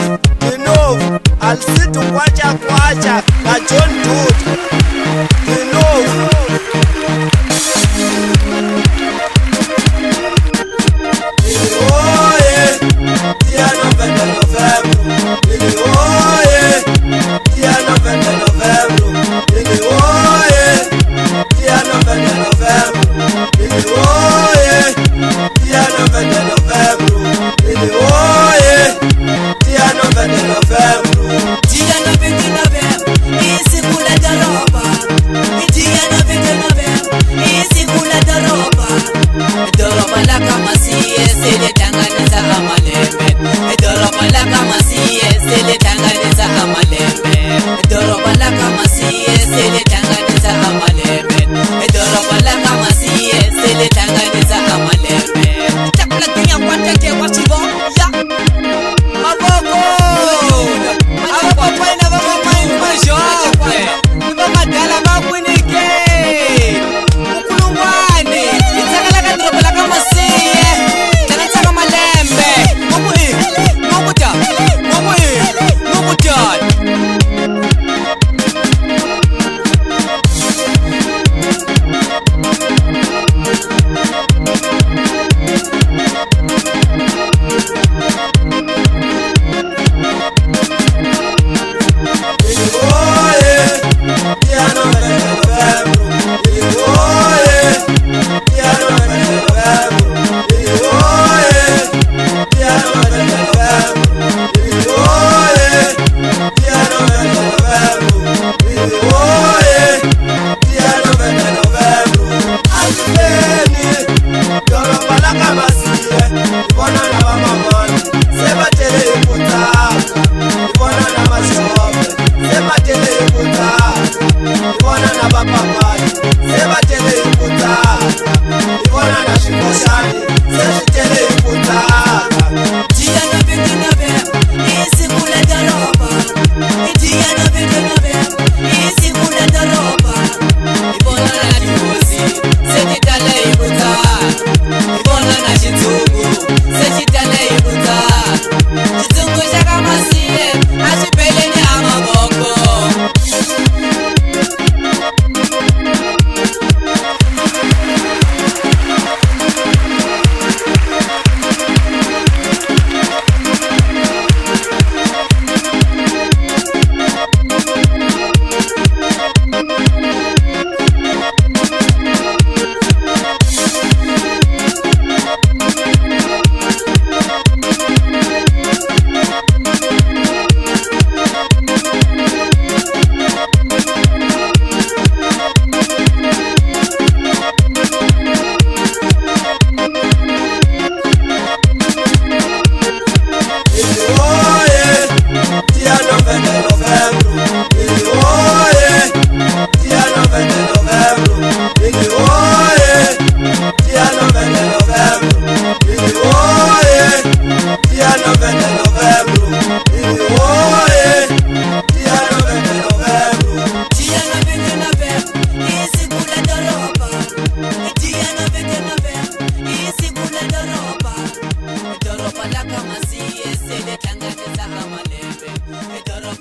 enough enough alisitu kwacha kwacha na john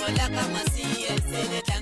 fala kama si yesene